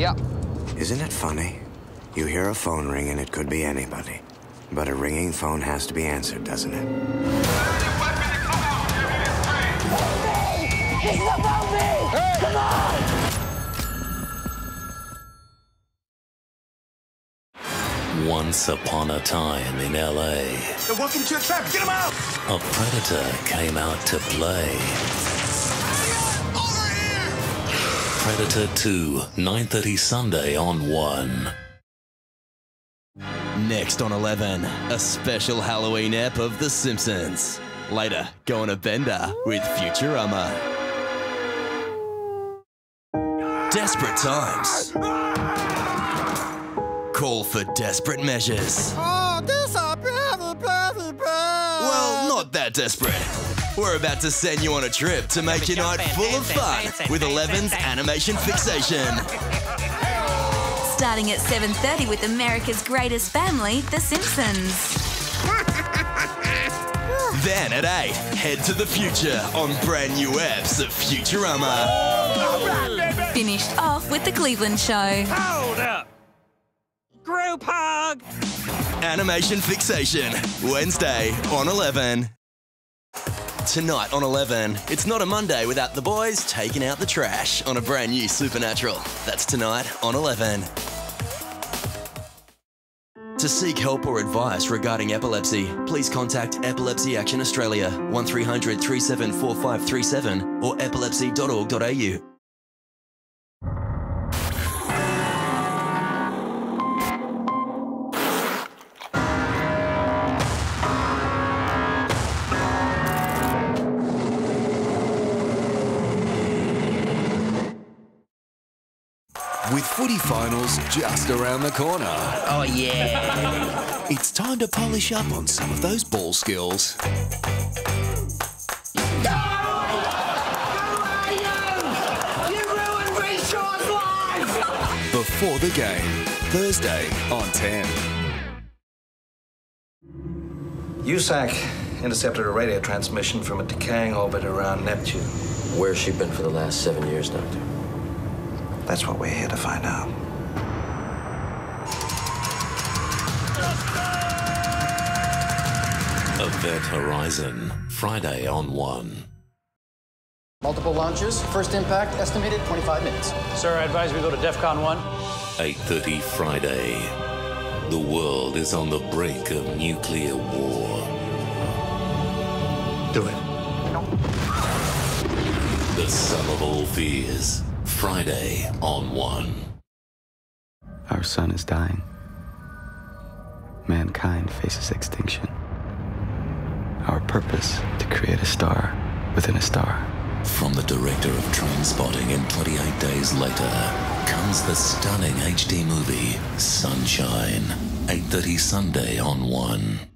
Yep. Isn't it funny? You hear a phone ring and it could be anybody. But a ringing phone has to be answered, doesn't it? It's about me! Come on! Once upon a time in LA, They're walking into a trap. Get them out! a predator came out to play. Predator 2, 9:30 Sunday on 1. Next on 11, a special Halloween ep of The Simpsons. Later, go on a bender with Futurama. Desperate times. Call for desperate measures. Not that desperate. We're about to send you on a trip to make your night full of fun with 11's Animation Fixation. Starting at 7:30 with America's greatest family, The Simpsons. Then at 8, head to the future on brand new eps of Futurama. Finished off with The Cleveland Show. Hold up! Group hug! Animation Fixation, Wednesday on 11. Tonight on 11, it's not a Monday without the boys taking out the trash on a brand new Supernatural. That's tonight on 11. To seek help or advice regarding epilepsy, please contact Epilepsy Action Australia 1300 374537 or epilepsy.org.au. With footy finals just around the corner, Oh, yeah. it's time to polish up on some of those ball skills. You ruined Rayshaw's life! Before the game, Thursday on 10. USAC intercepted a radio transmission from a decaying orbit around Neptune. Where's she been for the last seven years, Doctor? That's what we're here to find out. Event Horizon, Friday on 1. Multiple launches. First impact estimated 25 minutes. Sir, I advise we go to DEFCON 1. 8:30 Friday. The world is on the brink of nuclear war. Do it. The sum of all fears. Friday on 1. Our sun is dying. Mankind faces extinction. Our purpose to create a star within a star. From the director of Trainspotting and 28 Days Later comes the stunning HD movie Sunshine. 8:30 Sunday on 1.